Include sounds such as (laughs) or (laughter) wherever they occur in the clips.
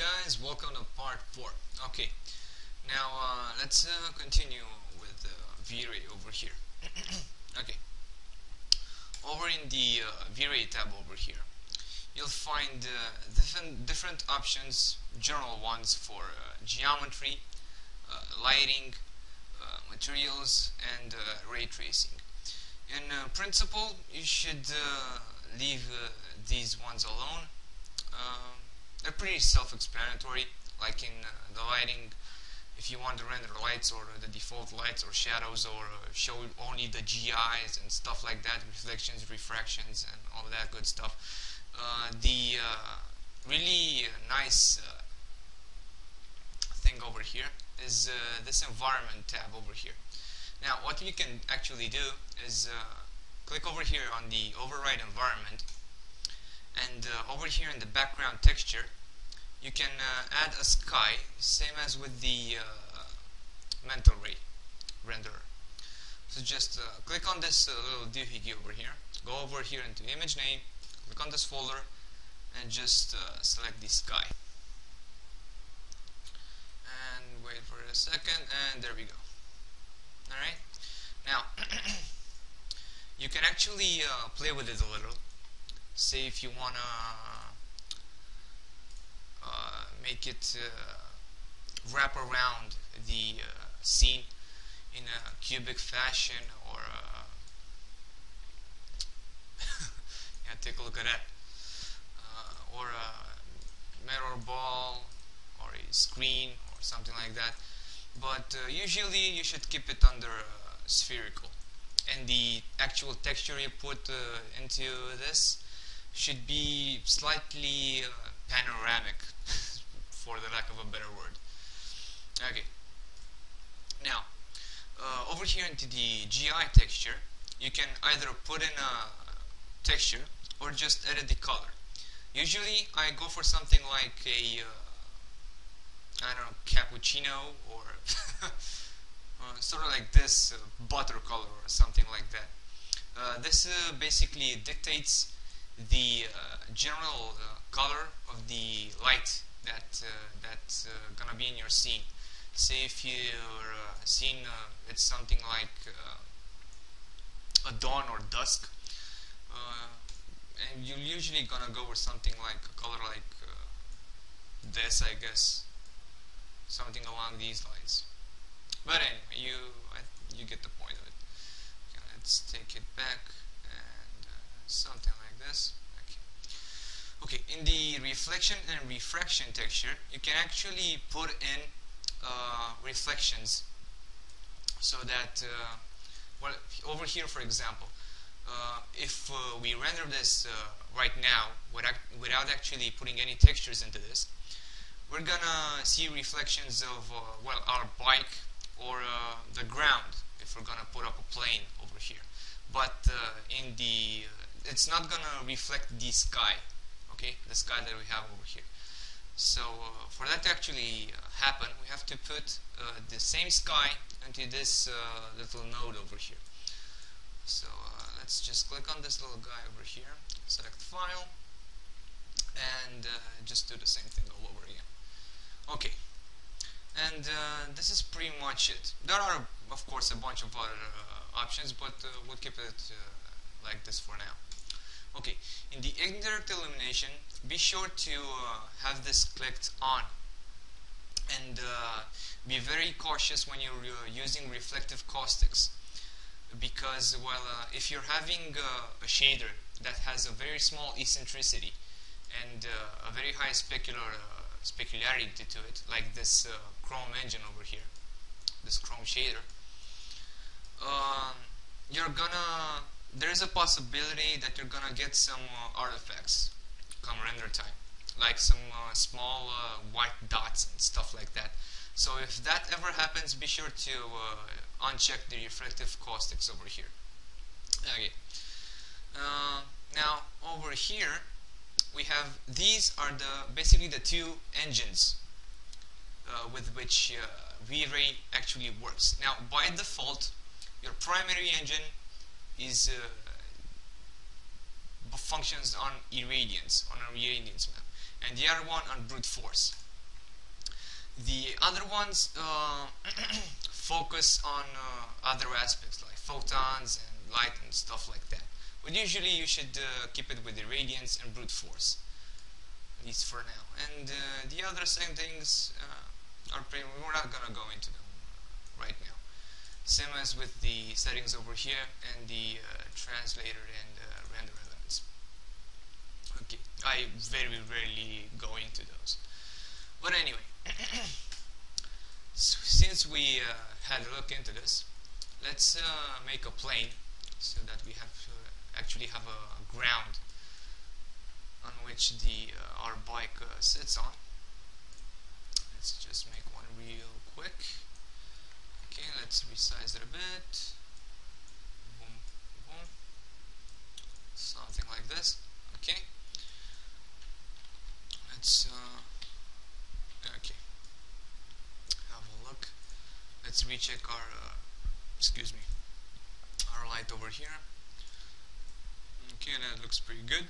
guys, welcome to part 4. Okay, now uh, let's uh, continue with uh, V-Ray over here. (clears throat) okay, over in the uh, V-Ray tab over here, you'll find uh, different, different options, general ones for uh, geometry, uh, lighting, materials, and ray tracing. In principle, you should leave these ones alone. Um, they're pretty self-explanatory, like in uh, the lighting, if you want to render lights or the default lights or shadows or uh, show only the GIs and stuff like that, reflections, refractions, and all that good stuff. Uh, the uh, really nice thing over here is this environment tab over here. Now, what you can actually do is click over here on the override environment, and uh, over here in the background texture, you can uh, add a sky, same as with the uh, mental ray renderer. So just uh, click on this uh, little doohickey over here, go over here into image name, click on this folder, and just select the sky. And wait for a second, and there we go. Alright? Now, (clears throat) you can actually play with it a little. Say if you want to uh, make it uh, wrap around the uh, scene in a cubic fashion or uh, (laughs) yeah, take a look at that. Uh, or a mirror ball or a screen or something like that. But uh, usually you should keep it under spherical. And the actual texture you put into this should be slightly uh, panoramic, (laughs) for the lack of a better word. Okay. Now, uh, over here into the GI texture, you can either put in a texture or just edit the color. Usually, I go for something like a uh, I don't know cappuccino or (laughs) sort of like this uh, butter color or something like that. Uh, this uh, basically dictates the uh, general uh, color of the light that uh, that's gonna be in your scene. Say if your scene it's something like a dawn or dusk, and you're usually gonna go with something like a color like this, I guess, something along these lines. But anyway, you I, you get the point of it. Okay, let's take it back and uh, something this. Okay. Okay, in the reflection and refraction texture, you can actually put in uh, reflections so that, uh, well, over here, for example, uh, if uh, we render this uh, right now without, without actually putting any textures into this, we're gonna see reflections of, uh, well, our bike or the ground if we're gonna put up a plane over here. But in the, it's not gonna reflect the sky, okay, the sky that we have over here. So uh, for that to actually uh, happen, we have to put uh, the same sky into this uh, little node over here. So uh, let's just click on this little guy over here, select file, and just do the same thing all over again. Okay, and this is pretty much it. There are, of course, a bunch of other options, but we'll keep it like this for now. Okay, in the indirect illumination, be sure to uh, have this clicked on and uh, be very cautious when you're uh, using reflective caustics because well uh, if you're having uh, a shader that has a very small eccentricity and uh, a very high specular specularity to it like this chrome engine over here this chrome shader um, you're gonna there's a possibility that you're gonna get some uh, artifacts come render time like some uh, small uh, white dots and stuff like that. So if that ever happens be sure to uh, uncheck the reflective caustics over here. Okay. Uh, now over here we have these are the basically the two engines uh, with which V-Ray actually works. Now by default your primary engine is uh, functions on irradiance on a irradiance map and the other one on brute force the other ones uh, (clears throat) focus on uh, other aspects like photons and light and stuff like that. But usually you should uh, keep it with irradiance and brute force, at least for now. And uh, the other same things are pretty, we're not gonna go into them right now. Same as with the settings over here and the translator and render elements. Okay, I very rarely go into those. But anyway, (clears throat) since we uh, had a look into this, let's uh, make a plane so that we have uh, actually have a ground on which the uh, our bike uh, sits on. Let's just make one real quick. Okay, let's resize it a bit. Boom, boom. Something like this. Okay. Let's uh, okay have a look let's recheck our uh, excuse me our light over here okay that looks pretty good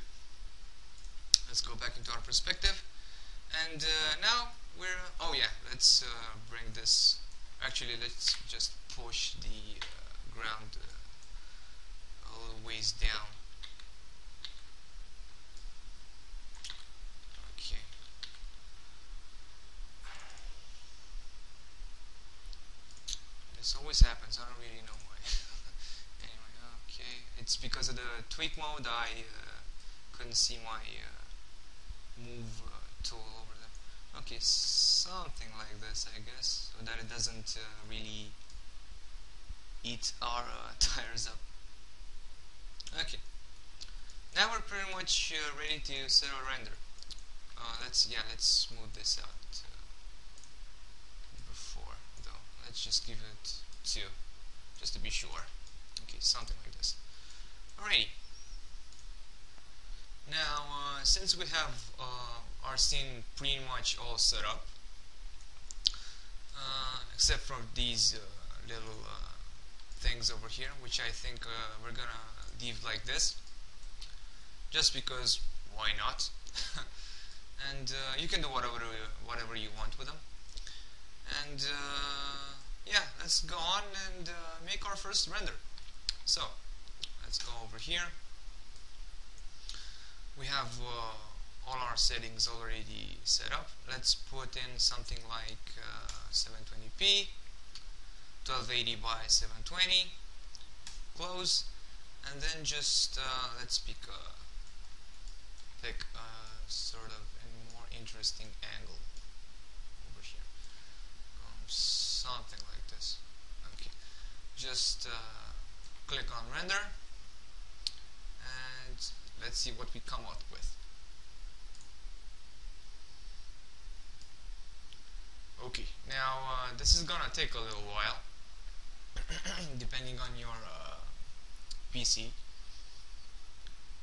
let's go back into our perspective and uh, now we're oh yeah let's uh, bring this actually let's just push the uh, ground uh, a little ways down okay This always happens. I don't really know why. (laughs) anyway, okay. It's because of the tweak mode. I uh, couldn't see my uh, move uh, tool. Okay, something like this, I guess, so that it doesn't uh, really eat our uh, (laughs) tires up. Okay. Now we're pretty much uh, ready to set our render. let's yeah, let's smooth this out. Before though let's just give it 2 just to be sure okay something like this alrighty now uh, since we have uh, our scene pretty much all set up uh, except for these uh, little uh, things over here which I think uh, we're gonna leave like this just because why not (laughs) and you can do whatever whatever you want with them and yeah, let's go on and make our first render. So, let's go over here. We have uh, all our settings already set up. Let's put in something like uh, 720p, 1280 by 720, close, and then just uh, let's pick a, pick a sort of a more interesting angle over here. Um, something like this okay just uh, click on render let's see what we come out with. Okay now uh, this is gonna take a little while (coughs) depending on your uh, PC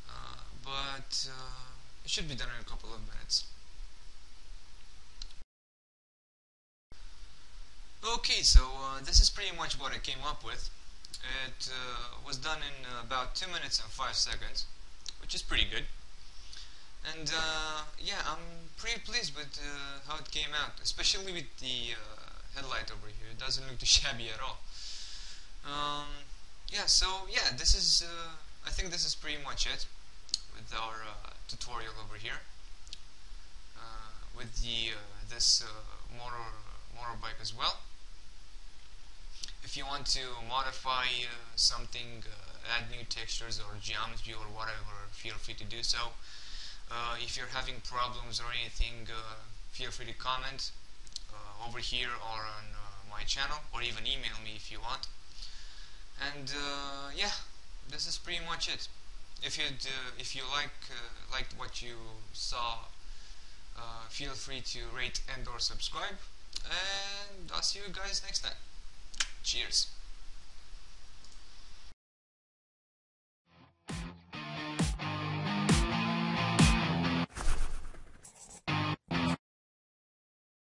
uh, but uh, it should be done in a couple of minutes. Okay, so uh, this is pretty much what I came up with. It uh, was done in about 2 minutes and 5 seconds, which is pretty good. And uh, yeah, I'm pretty pleased with uh, how it came out, especially with the uh, headlight over here. It doesn't look too (laughs) shabby at all. Um, yeah, so yeah, this is, I think this is pretty much it with our tutorial over here. with the this motor motorbike as well if you want to modify uh, something, uh, add new textures or geometry or whatever, feel free to do so. Uh, if you're having problems or anything, uh, feel free to comment uh, over here or on uh, my channel, or even email me if you want. And yeah, this is pretty much it. If you if you like liked what you saw, feel free to rate and or subscribe. And I'll see you guys next time. Cheers.